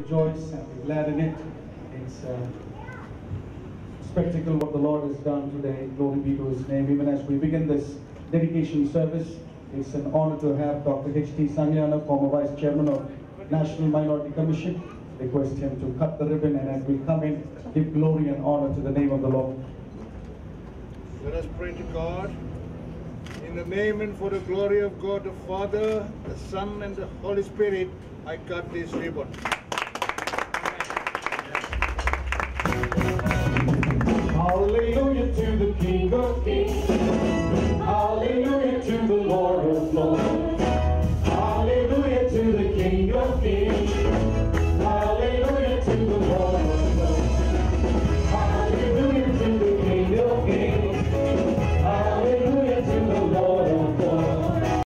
rejoice and be glad in it. It's uh, a spectacle what the Lord has done today. Glory be to His name. Even as we begin this dedication service, it's an honor to have Dr. H.T. Sangliana, former Vice Chairman of National Minority Commission. Request him to cut the ribbon and as we come in, give glory and honor to the name of the Lord. Let us pray to God. In the name and for the glory of God the Father, the Son, and the Holy Spirit, I cut this ribbon.